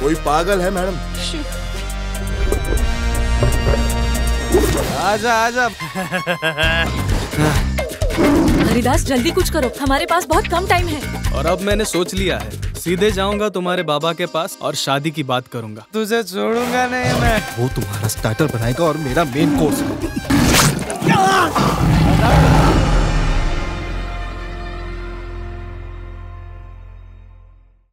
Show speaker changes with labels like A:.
A: कोई पागल है मैडम?
B: आजा आजा।
C: हरिदास जल्दी कुछ करो। हमारे पास बहुत कम टाइम है।
B: और अब मैंने सोच लिया है। सीधे जाऊँगा तुम्हारे बाबा के पास और शादी की बात करूँगा। तुझे छोड़ूँगा नहीं मैं।
A: वो तुम्हारा स्टार्टर बनाएगा और मेरा मेन कोर्स है।